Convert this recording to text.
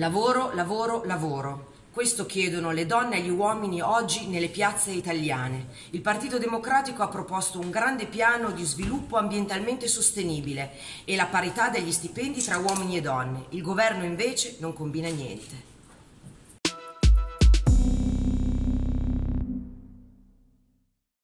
Lavoro, lavoro, lavoro. Questo chiedono le donne e gli uomini oggi nelle piazze italiane. Il Partito Democratico ha proposto un grande piano di sviluppo ambientalmente sostenibile e la parità degli stipendi tra uomini e donne. Il governo invece non combina niente.